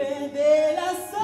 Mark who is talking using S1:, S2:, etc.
S1: rompe de las